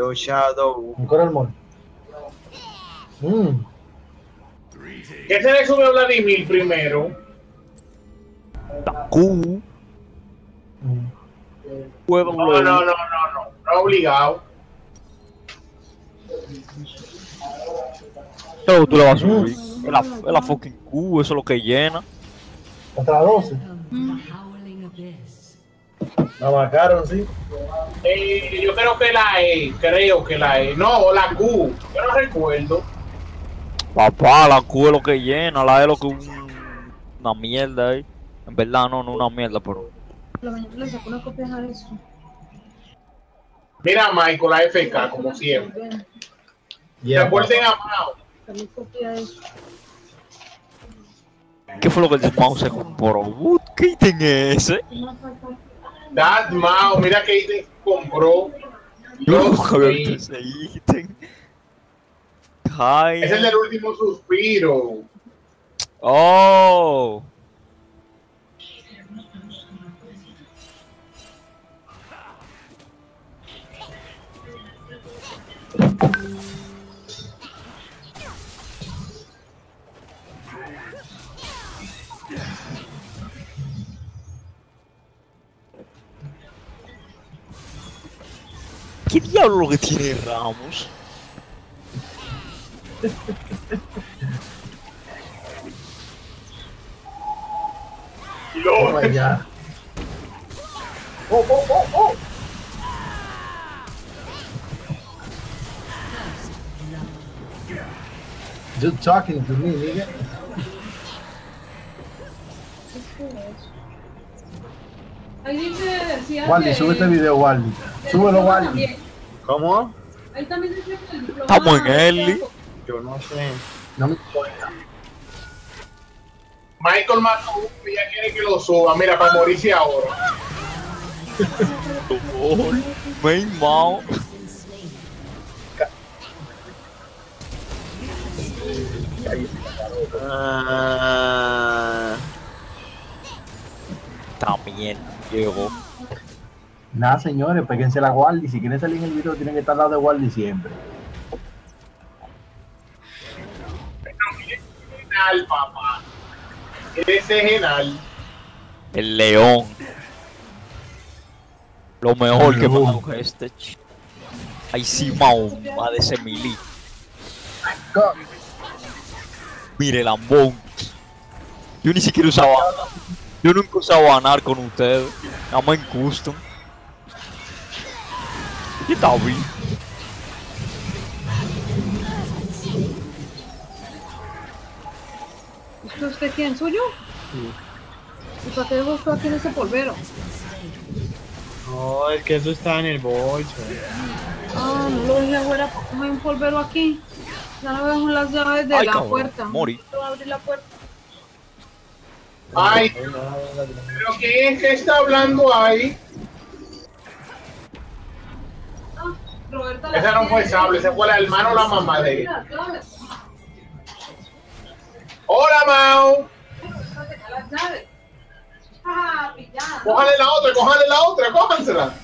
Shadow, Shadow. Un Coralmol. Mmm. ¿Qué se le sube a Vladimir primero? La Q. Puedo No, no, no, no, no. No obligado. Pero tú le vas a subir. Es la, la fucking Q, eso es lo que llena. Contra 12. Howling abyss. La marcaron, sí. Eh, yo creo que la E, creo que la E. No, la Q. Yo no recuerdo. Papá, la Q es lo que llena, la E es lo que un- una mierda ahí. En verdad no, no una mierda, pero. Por la mañana le saco una copia a eso. Mira, Michael, la FK, como siempre. Yeah, Recuerden a Mao. También copia de eso. ¿Qué fue lo que el mouse se compró? What? ¿Qué ítem es ese? That Mao, mira que ítem compró. Ese ítem. Es el del último suspiro. Oh. Diablo lo que tiene Ramos? Oh, ya. Oh, oh, oh, oh. You talking to me, nigga. Wally, sube este video, Wally. Súbelo, Wally. ¿Cómo? Ahí también dice que el diploma. Estamos en Early. Yo no sé. No me importa. Michael mató uno y ya quiere que lo suba. Mira, para morirse ahora. Main Mao. Ah, También llegó. Nada, señores, péguense la Wally. Si quieren salir en el video, tienen que estar al lado de Wally siempre. Genial, papá. Ese es genial. El león. Lo mejor que me ha León. dado este Ahí sí, Mao, va de ese mili. Go. Mire, lambón. Yo ni siquiera usaba. Yo nunca usaba anar con ustedes. Nada más en custom. ¿Qué está bien? ¿Esto es usted quién? ¿Suyo? ¿Y para qué buscó aquí en ese polvero? no, es que eso está en el bolso. Ah, no lo dejé afuera porque hay un polvero aquí. Ya no veo las llaves de Ay, la cabrón, puerta. morí. No abrir la puerta. Ay, pero ¿quién es que está hablando ahí? Roberta. la Ese no fue sable, ese fue el hermano o la mamá de llaves. Hola. Ah, pillada. Cójale la otra, cójale la otra, cójansela.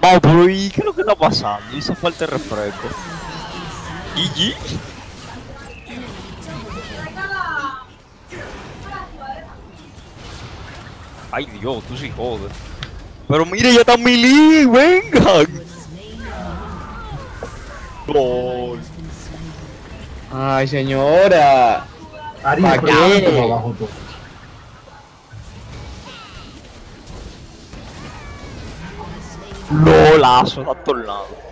Mao, pero ¿y qué es lo que está pasando? Hizo falta de refresco. GG. Ay Dios, tú sí jodes. Pero mire, ya está Mili, vengan. Gol. Ay, señora. Ari, ¿Pa' pero abajo todo. Lolazo, está a todos lados.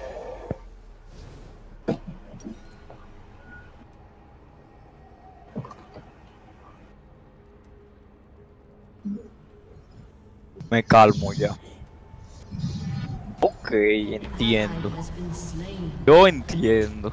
Me calmo ya. Ok, entiendo. Yo entiendo.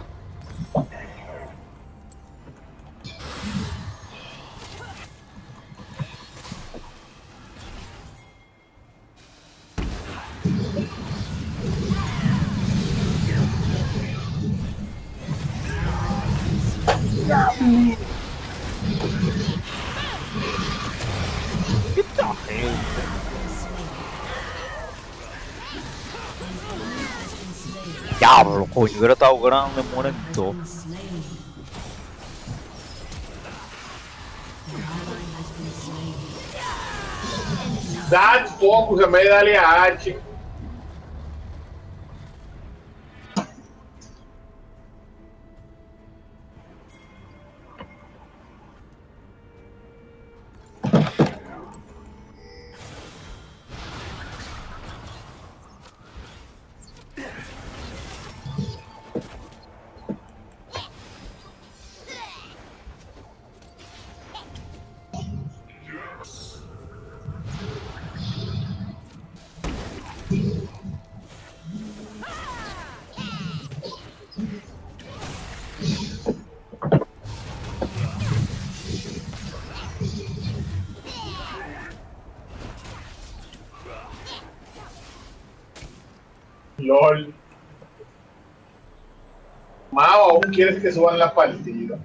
こう揺れたオグランで漏れんと Dá fogo também ali a arte. LOL. Mao, aún quieres que suban la partida.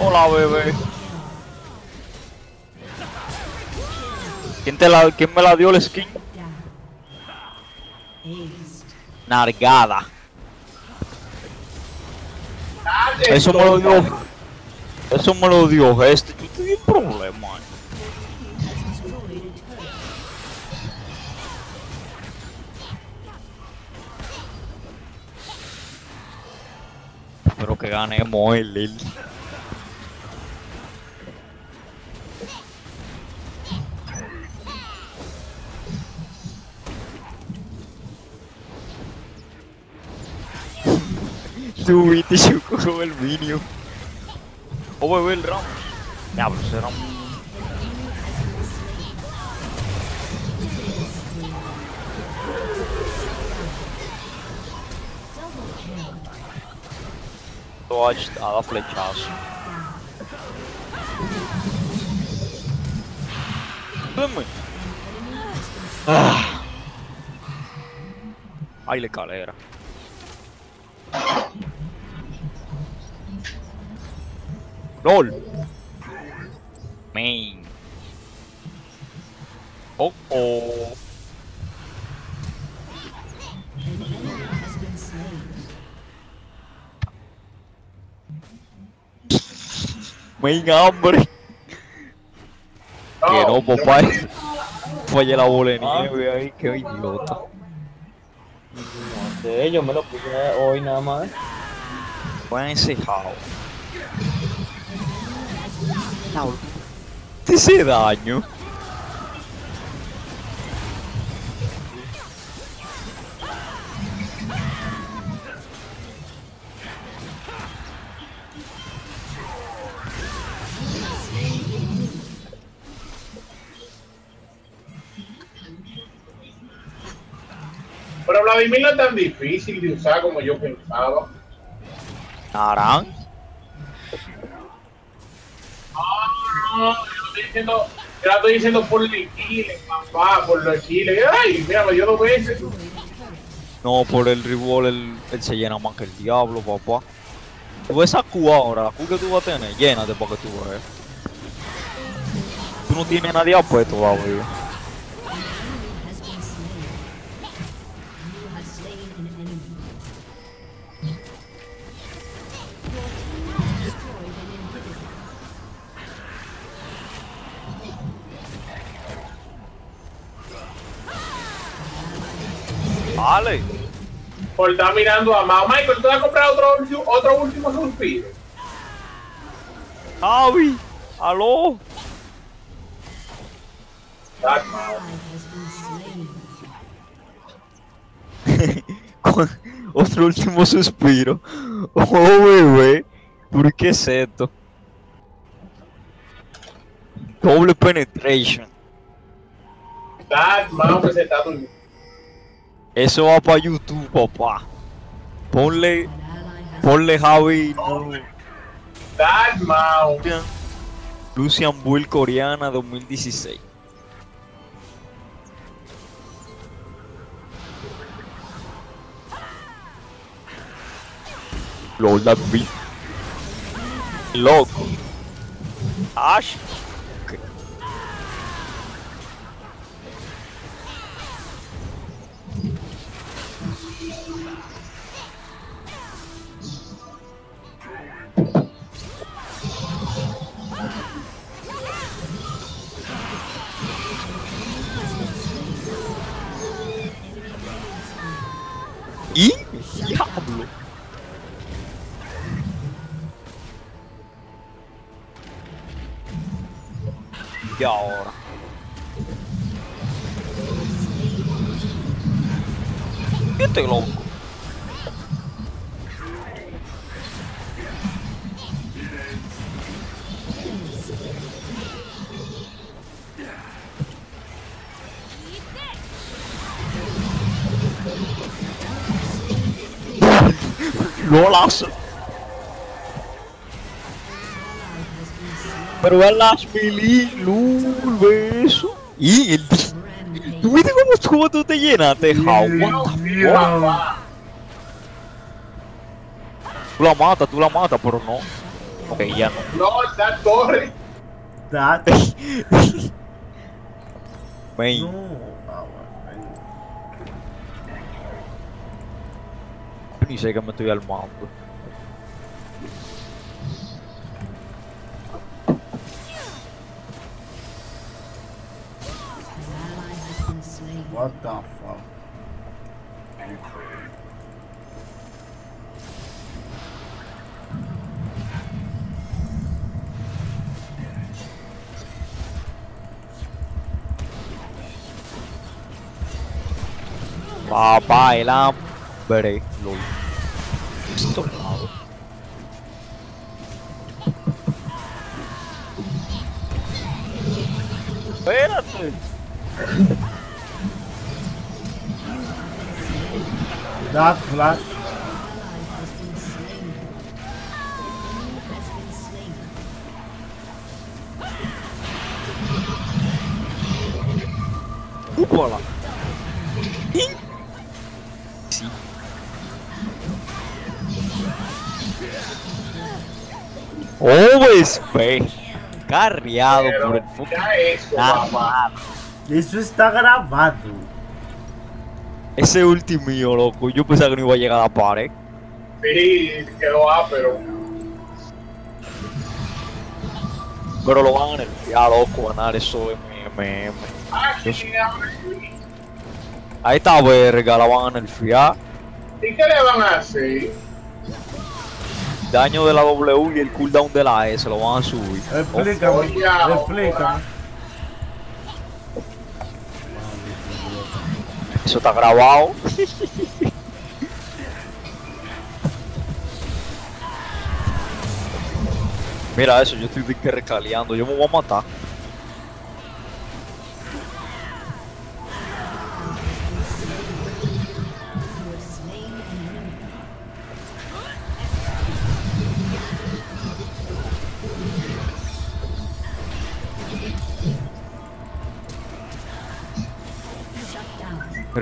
Hola, bebé. ¿Quién, te la, ¿Quién me la dio el skin? Nargada. Eso me lo dio. Eso me lo dio este. Yo tenía un problema. Destroyed a turret. Pero que ganemos el Lil. Tú viste yo el minion. O bebé el Ramos. Diablo, será un. Dodge a dar flechazo. Dame. Ah. Ay, la calera. LOL. Main. Oh oh. Main hambre. Que no, papá. Fallé la bola de nieve ahí, qué idiota. Sé, yo me lo puse hoy nada más. Encejado. Te hice daño. Pero Vladimir no es tan difícil de usar como yo pensaba. No, yo lo estoy diciendo, yo la estoy diciendo por el killer, papá, por los killer. Ay, mira, me dio dos veces. No, por el ribol él, se llena más que el diablo, papá. Tú esa Q ahora, la Q que tú vas a tener, llénate para que tú veas. Tú no tienes nadie apuesto todavía. Por estar mirando a Mao. Michael, ¿tú vas a comprar otro, último suspiro? Javi, aló. Otro último suspiro. Oh, bebé. ¿Por qué es esto? Doble penetration. That Mao que se está durmiendo. Eso va para YouTube, papá. Ponle, ponle Javi. no, That. Lucian, Lucian Bull coreana 2016. Lola B. Loco. Ash. ¿Qué este loco? Lolazo. Pero a las mili, lul, beso. Y Uite cum scotul-te jenate, hau, Tu la mata, tu la mata, pero no. Ok, ya no. No, ya corre. Date. Wey. No. Pensei que eu me estou armando. What the fuck? Papá, el hambre. Lol. Esto Carriado por el Pero fucking ya eso, nada papá. más. Eso está grabado. Ese último mío, loco. Yo pensaba que no iba a llegar a la pared. Sí, quedó ápero. Pero lo van a nerfear, loco, ganar eso MMM. Ah, sí, Yo- ahora sí. A esta verga la van a nerfear. ¿Y qué le van a hacer? Daño de la W y el cooldown de la E se lo van a subir. Explícame. Ahora. Explícame. Eso está grabado. Mira eso, yo estoy que recaleando, yo me voy a matar.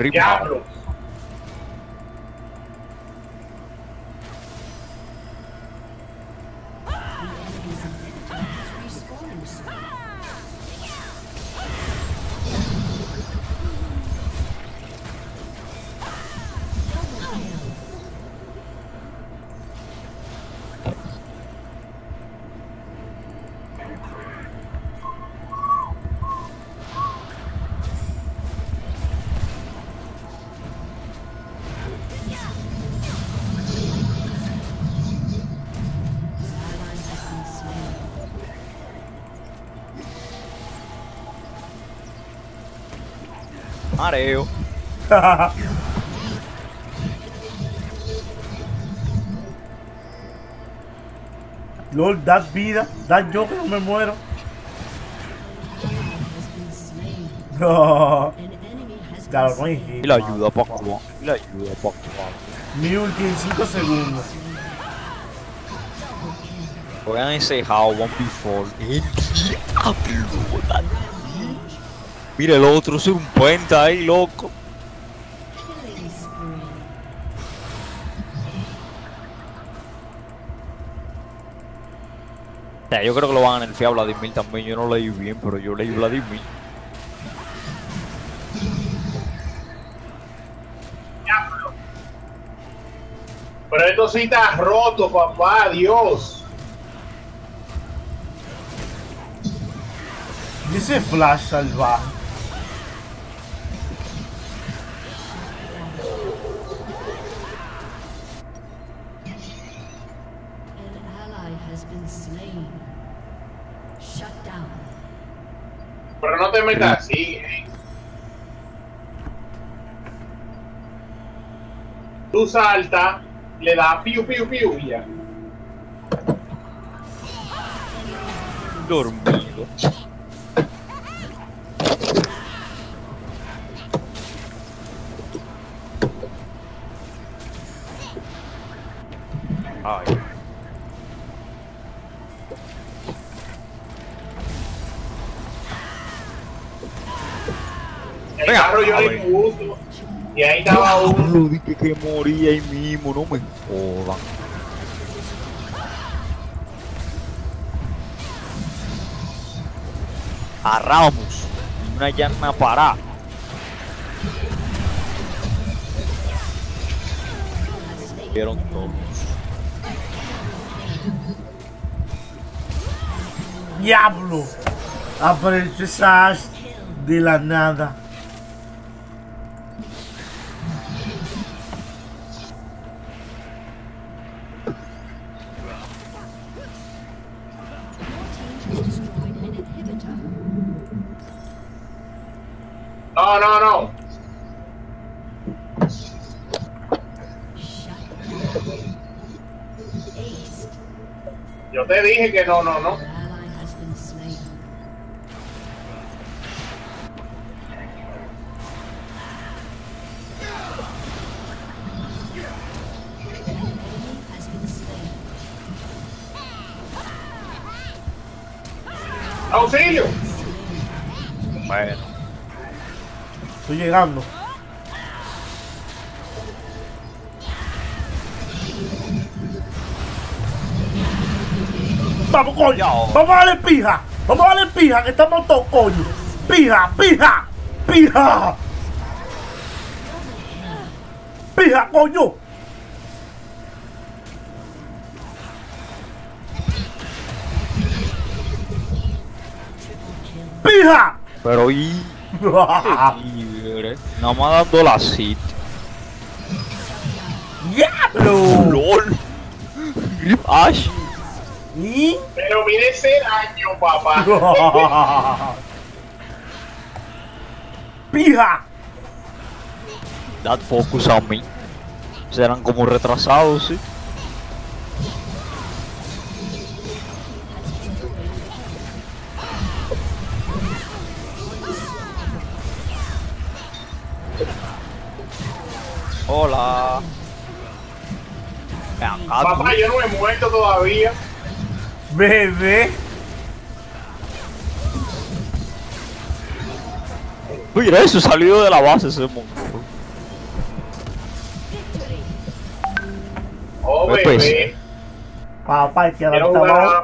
Diablo. Mareo. Lord, da vida. Da yo que no me muero. No. Claro, no hay. Y la ayuda actuar. Y la ayuda actuar. Mi ulti en 5 segundos. Vean ese how one before. El diablo. Mira el otro, es un puente ahí, loco. O sea, yo creo que lo van a nerfear a Vladimir también. Yo no leí bien, pero yo leí Vladimir. Pero esto sí está roto, papá, Dios. Ese flash salvaje. Shut down. Pero no te metas así. eh. Tú salta, le das piu piu piu y ya. Dormido. Ay. El Venga, carro yo le puso. Y ahí estaba uno. Que moría ahí mismo, no me jodan. A Ramos, y una llana pará. Vieron. ¡Diablo! Apareció esa de la nada. No, no, no. ¡Auxilio! Bueno, Estoy llegando. Vamos, coño. Vamos a darle pija. Vamos a darle pija, que estamos todos, coño. Pija, pija, pija. Pija, coño. Pija. pero y. Tigre, Nada más dando la cita. ¡Diablo! LOL. Grip Ash. ¿Y? Pero mire ese daño, papá. ¡Pija! That focus a mí. Serán como retrasados, sí. Hola. Papá, yo no me he muerto todavía. Bebé. Mira eso, salió de la base ese monstruo. Oh, Pues, bebé. Papá, el que ahora